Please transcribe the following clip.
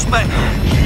suspect.